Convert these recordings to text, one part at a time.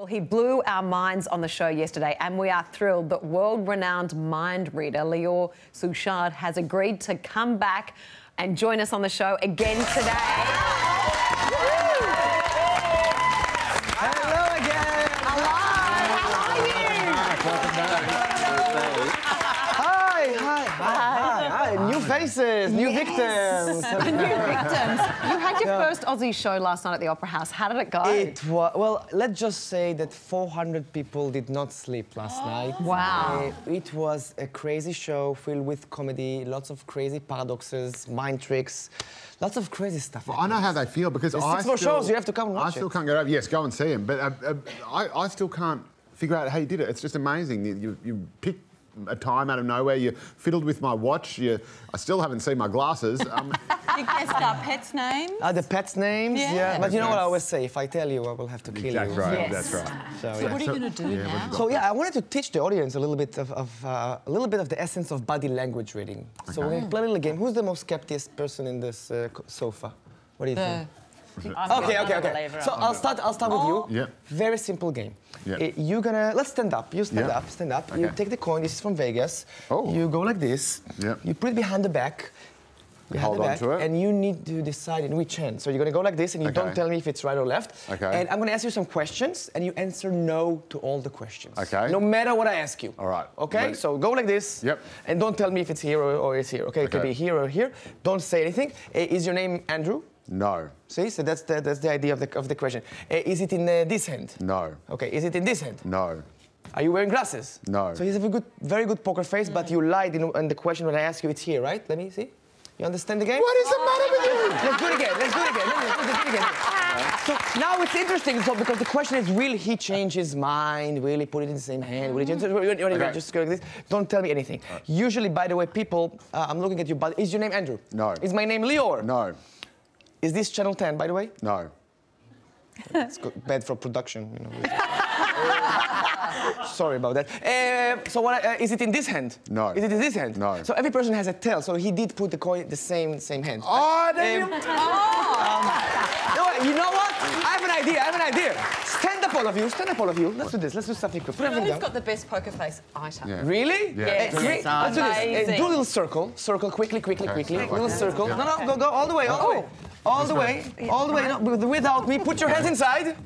Well, he blew our minds on the show yesterday, and we are thrilled that world renowned mind reader Lior Suchard has agreed to come back and join us on the show again today. Hi. New faces, new victims. New victims. You had your first Aussie show last night at the Opera House. How did it go? It was well. Let's just say that 400 people did not sleep last night. Wow. Uh, it was a crazy show filled with comedy, lots of crazy paradoxes, mind tricks, lots of crazy stuff. I know how they feel because There's I six more still, shows, you have to come and I still it. can't get over. Yes, go and see him. But uh, uh, I, I still can't figure out how you did it. It's just amazing. You, you, you pick a time out of nowhere. You fiddled with my watch. You, I still haven't seen my glasses. Um, You guessed our pet's names. Uh, the pets' names, yeah. Yeah. But you know what I always say? If I tell you, I will have to kill that's you. right. Yes. That's right. So, So yeah. what are you going to do yeah, now? So yeah, I wanted to teach the audience a little bit of, of uh, a little bit of the essence of body language reading. So we're going to play a little game. Who's the most skeptical person in this uh, sofa? What do you think? Okay, okay, okay. So I'll start. I'll start with you. Yeah. Very simple game. Yeah. Uh, you're gonna let's stand up. You stand Yeah. up. Stand up. You take the coin. This is from Vegas. Oh. You go like this. Yeah. You put it behind the back. Behind Hold the on back, to it. And you need to decide in which hand. So you're gonna go like this, and you don't tell me if it's right or left. Okay. And I'm gonna ask you some questions, and you answer no to all the questions. Okay. No matter what I ask you. All right. Okay. Ready. So go like this. Yep. And don't tell me if it's here or, or it's here. Okay. It could be here or here. Don't say anything. Uh, is your name Andrew? No. See, so that's the, that's the idea of the, of the question. Uh, is it in uh, this hand? No. Okay, is it in this hand? No. Are you wearing glasses? No. So you have a good, very good poker face, but you lied in, in the question when I asked you, it's here, right? Let me see. You understand the game? What is the matter with you? Let's do it again. Let's do it again. Let's do it again. So now it's interesting, so because the question is, will he change his mind? Will he put it in the same hand? Will he change? Okay. Just go like this. Don't tell me anything. Usually, by the way, people, uh, I'm looking at you, but is your name Andrew? No. Is my name Lior? No. Is this Channel 10, by the way? No. It's good, bad for production, you know. Sorry about that. Uh, so what, uh, is it in this hand? No. Is it in this hand? No. So every person has a tail, so he did put the coin the same same hand. Oh, there Um, you- You know what? You know what? I have an idea. I have an idea. Stand up, all of you. Stand up, all of you. Let's do this. Let's do something quick. Put everything Who's down. got the best poker face item? Yeah. Really? Yeah. Yes. Uh, great. Let's do this. Uh, do a little circle. Circle quickly, quickly, Okay. quickly. Okay. Little circle. No, no, go, go all the way, all the way. All the way, all the way. No, without me. Put your hands inside.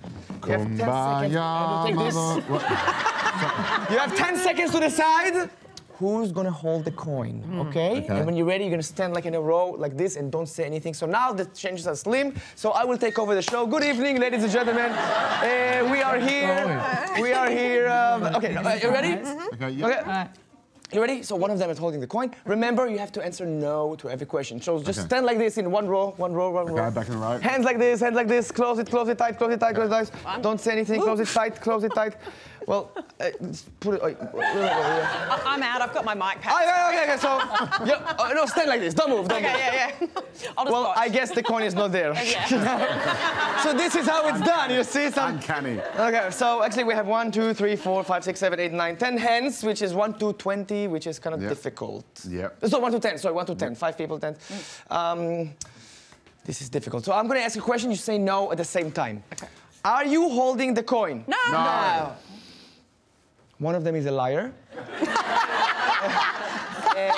You have 10 seconds. Kumbaya, Take this. mother- what? You have 10 seconds to decide who's gonna hold the coin, okay? Okay. And when you're ready, you're gonna stand like in a row like this and don't say anything. So now the chances are slim. So I will take over the show. Good evening, ladies and gentlemen. Uh, we are here. We are here. Um, okay, uh, you ready? Okay, yeah. Okay. You ready? So one of them is holding the coin. Remember, you have to answer no to every question. So just Okay. stand like this in one row, one row, one row. Okay, back in the row. Hands like this, hands like this. Close it, close it tight, close it tight, close it tight. Don't say anything. Close it tight, close it tight. Well, uh, put it. Uh, yeah. I- I'm out. I've got my mic Ah, pad. yeah, okay, okay. So, yeah, uh, no, stand like this. Don't move. Don't Okay, move. yeah, yeah. I'll just Well, watch. I guess the coin is not there. so this is how it's done. You see some. Uncanny. Okay, so actually we have one, two, three, four, five, six, seven, eight, nine, ten hands, which is one to twenty, which is kind of Yep. difficult. Yep. So one to ten. Sorry, one to ten. Five people, ten. Um, this is difficult. So I'm going to ask a question. You say no at the same time. Okay. Are you holding the coin? No. no. No. One of them is a liar. Uh,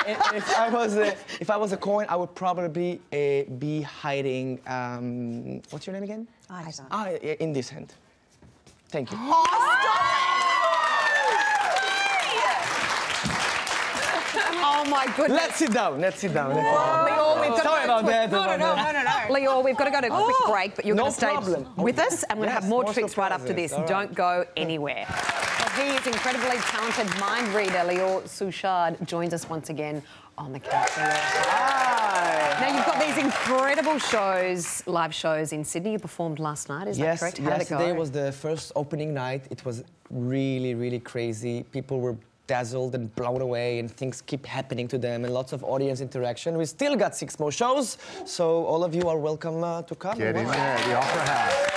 if I was a, if I was a coin, I would probably uh, be hiding. Um, what's your name again? Aisha. Ah, i- in this hand. Thank you. Oh my goodness. Let's sit down. Let's sit down. Let's sit down. Lior, we've got Sorry to go about that. No, no, no, no, no, no. Lior, we've got to go to a quick oh. break, but you're No going to stay problem. with us, and we're going to have more more tricks right after surprises. this. All right. Don't go anywhere. Well, he is incredibly talented mind reader. Lior Suchard joins us once again on the couch. Hi. Now, you've got these incredible shows, live shows in Sydney. You performed last night, is Yes, that correct? How did yesterday was the first opening night. It was really, really crazy. People were dazzled and blown away, and things keep happening to them, and lots of audience interaction. We still got six more shows, so all of you are welcome uh, to come. Get in there, the Opera House.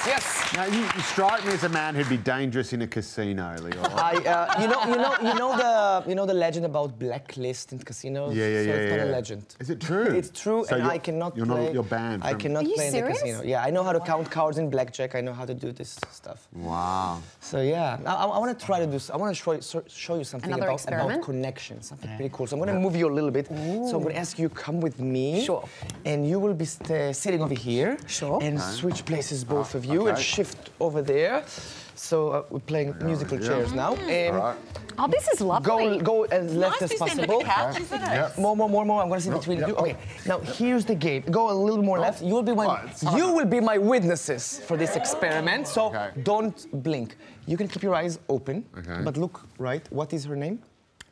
Opera House. Yes, yes. Now, you, you strike me as a man who'd be dangerous in a casino, Leo. I, uh, you know, you know, you know the, you know the legend about blacklist in casinos. Yeah, yeah, so yeah, It's not a legend. Is it true? It's true, So and I cannot you're not- play. you're banned I cannot Are you play in the serious? casino. Yeah, I know how to count cards in blackjack. I know how to do this stuff. wow. So yeah, I, I want to try to do. s- I want to show you, so- show you something Another about, experiment? about connection, something pretty cool. So I'm going to move you a little bit. So I'm going to ask you, come with me. Sure. And you will be sitting over here. Sure. And switch places, both of you, and okay. shift over there. So uh, we're playing musical yeah. chairs now. Um, All right. Oh, this is lovely. Go, go as left Nice as possible. on couch, isn't? Yep. More, more, more, more. I'm gonna see No, between yep. you. Okay. Now here's the game. Go a little more left. You will be my. Oh, you will be my witnesses for this experiment. So Okay. don't blink. You can keep your eyes open, Okay. but look right. What is her name?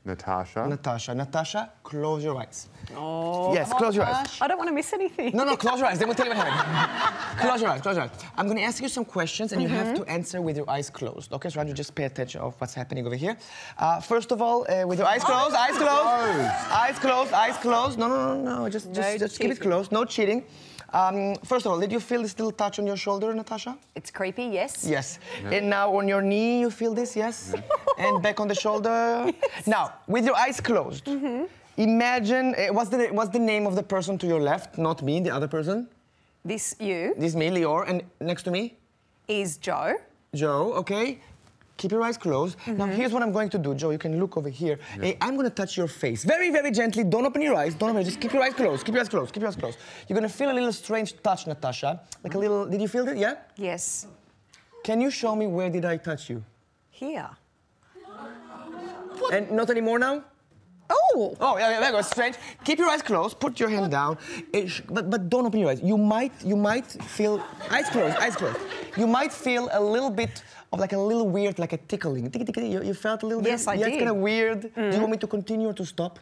Natasha. Natasha. Natasha, close your eyes. Oh. Yes, close your eyes. I don't want to miss anything. No, no, close your eyes. Then we'll tell you what happened. close your eyes, close your eyes. I'm going to ask you some questions, and you have to answer with your eyes closed. Okay, so you just pay attention of what's happening over here. Uh, first of all, uh, with your eyes closed, eyes closed, eyes closed, eyes closed. No, no, no, no. Just, just, No just keep it closed. No cheating. Um, first of all, did you feel this little touch on your shoulder, Natasha? It's creepy, yes. Yes. And now on your knee, you feel this, yes? and back on the shoulder. Now, with your eyes closed, imagine uh, what's the what's the name of the person to your left? Not me, the other person. This you This me, Lior, and next to me, is Joe. Joe. Okay. Keep your eyes closed. Now, mm-hmm. here's what I'm going to do, Joe. You can look over here. Hey, I'm going to touch your face very, very gently. Don't open your eyes. Don't open. Just keep your eyes closed. Keep your eyes closed. Keep your eyes closed. You're going to feel a little strange touch, Natasha. Like a little. Did you feel it? Yeah. Yes. Can you show me where did I touch you? Here. And not anymore now. Oh! Oh, yeah, yeah, there goes. Strange. Keep your eyes closed. Put your hand down. It sh- but, but don't open your eyes. You might, you might feel eyes closed, eyes closed. You might feel a little bit of like a little weird, like a tickling. Tick, tick, tick. You, you felt a little Yes, bit. I yeah, it's kind of weird. Do you want me to continue or to stop?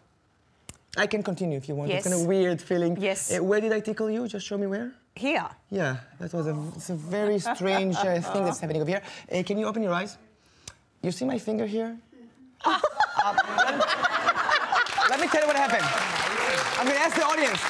I can continue if you want. It's Yes. kind of weird feeling. Yes. Uh, where did I tickle you? Just show me where. Here. Yeah, that was a, it's a very strange uh, thing that's happening over here. Uh, can you open your eyes? You see my finger here? Um, let, me, let me tell you what happened. I'm gonna ask the audience.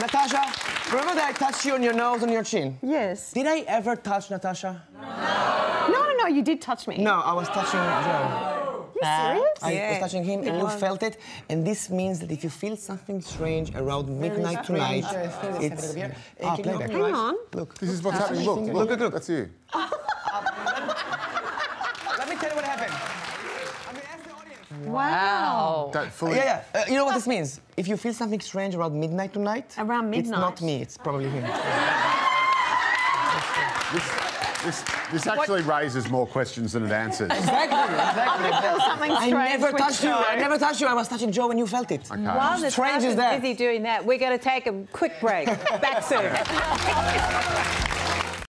Natasha, remember that I touched you on your nose and your chin? Yes. Did I ever touch Natasha? No, no, no, you did touch me. No, I was touching Joe. You serious? I was touching him and you felt it. And this means that if you feel something strange around midnight tonight, it's... Ah, playback. Hang on. Look. This is what's happening. Look, Look, look, look, look. That's you. Let me tell you what happened. I'm gonna ask the audience. Wow. That fully. Yeah, yeah. Uh, you know what this means? If you feel something strange around midnight tonight, Around midnight? it's not me. It's probably him. This, this, this actually raises more questions than it answers. exactly, exactly. Something I never touched you. Joe. I never touched you. I was touching Joe when you felt it. While Strange Natasha's as that. busy doing that, we're going to take a quick break. Back soon.